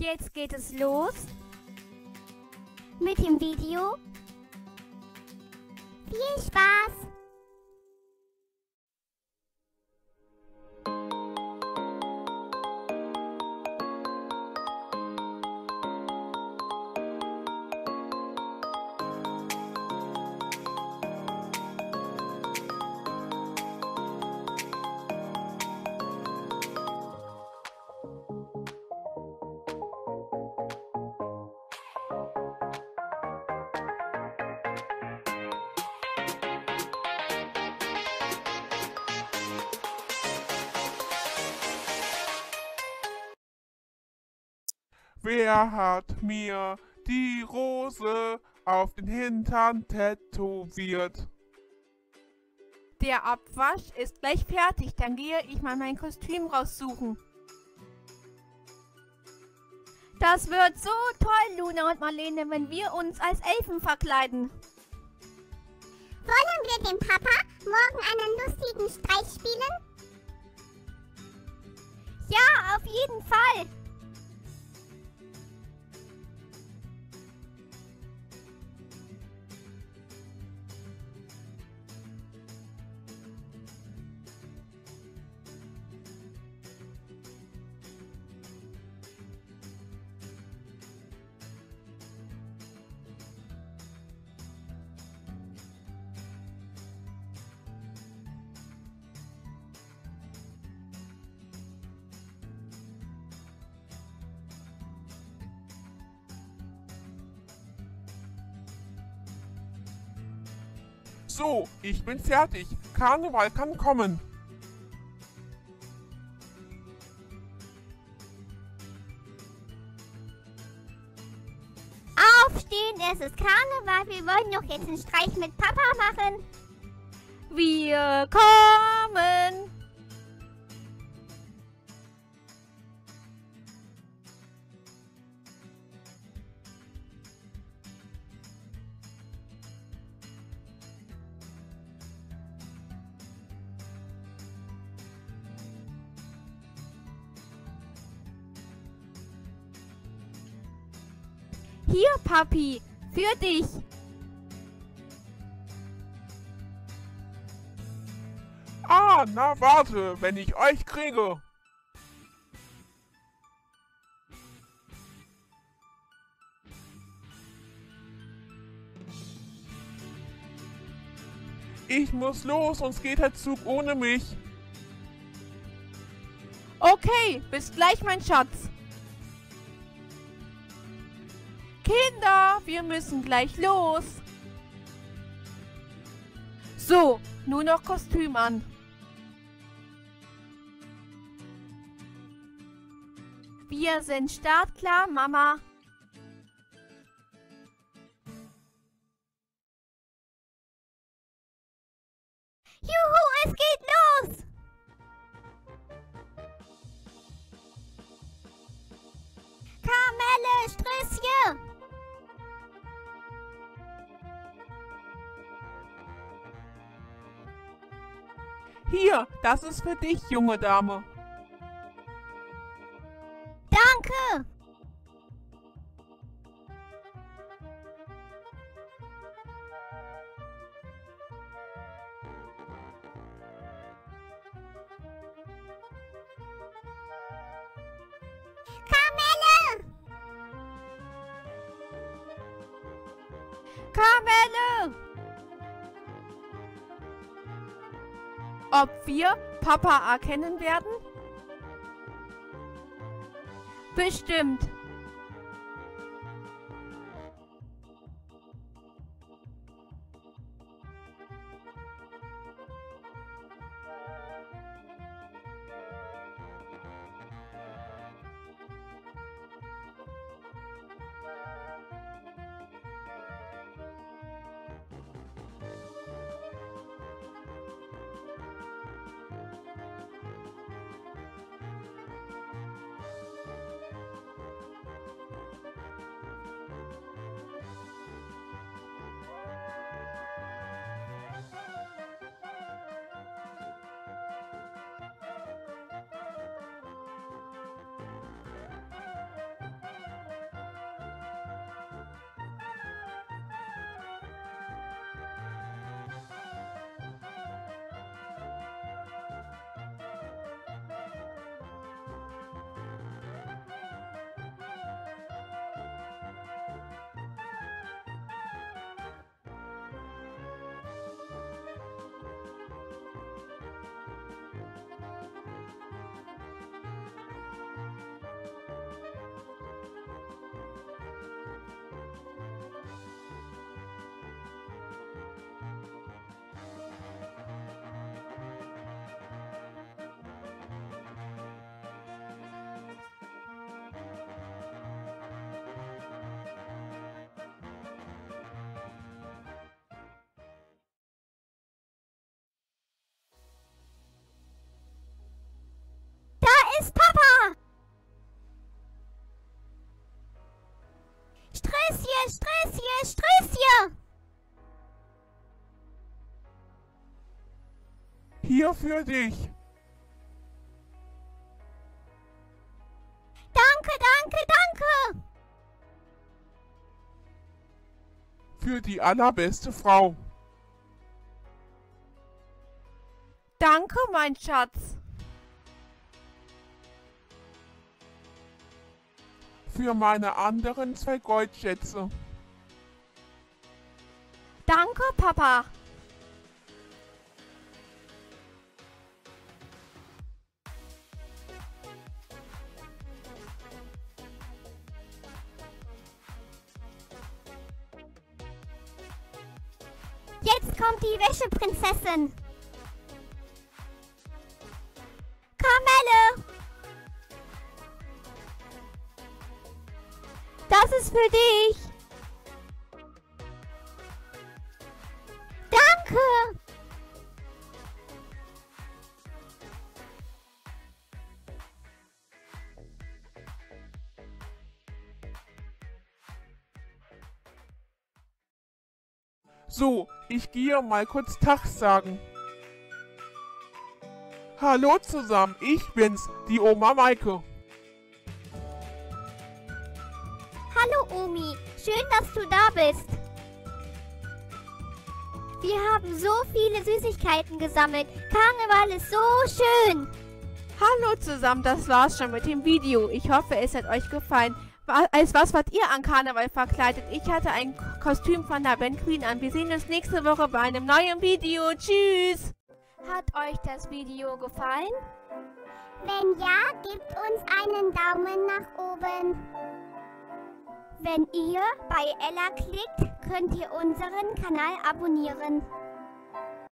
Jetzt geht es los mit dem Video. Viel Spaß! Wer hat mir die Rose auf den Hintern tätowiert? Der Abwasch ist gleich fertig, dann gehe ich mal mein Kostüm raussuchen. Das wird so toll, Luna und Marlene, wenn wir uns als Elfen verkleiden. Wollen wir dem Papa morgen einen lustigen Streich spielen? Ja, auf jeden Fall. So, ich bin fertig. Karneval kann kommen. Aufstehen, es ist Karneval. Wir wollen doch jetzt einen Streich mit Papa machen. Wir kommen! Hier, Papi, für dich. Ah, na warte, wenn ich euch kriege. Ich muss los, sonst geht der Zug ohne mich. Okay, bis gleich, mein Schatz. Kinder, wir müssen gleich los. So, nur noch Kostüm an. Wir sind startklar, Mama. Hier, das ist für dich, junge Dame. Danke! Kamelle! Kamelle! Ob wir Papa erkennen werden? Bestimmt. Hier für dich. Danke, danke, danke. Für die allerbeste Frau. Danke, mein Schatz. Für meine anderen zwei Goldschätze. Danke, Papa. Jetzt kommt die Wäscheprinzessin. Kamelle. Das ist für dich. So, ich gehe mal kurz Tag sagen. Hallo zusammen, ich bin's, die Oma Maike. Hallo Omi, schön, dass du da bist. Wir haben so viele Süßigkeiten gesammelt. Karneval ist so schön. Hallo zusammen, das war's schon mit dem Video. Ich hoffe, es hat euch gefallen. Als was wart ihr an Karneval verkleidet? Ich hatte ein Kostüm von der Ben Queen an. Wir sehen uns nächste Woche bei einem neuen Video. Tschüss! Hat euch das Video gefallen? Wenn ja, gebt uns einen Daumen nach oben. Wenn ihr bei Ella klickt, könnt ihr unseren Kanal abonnieren.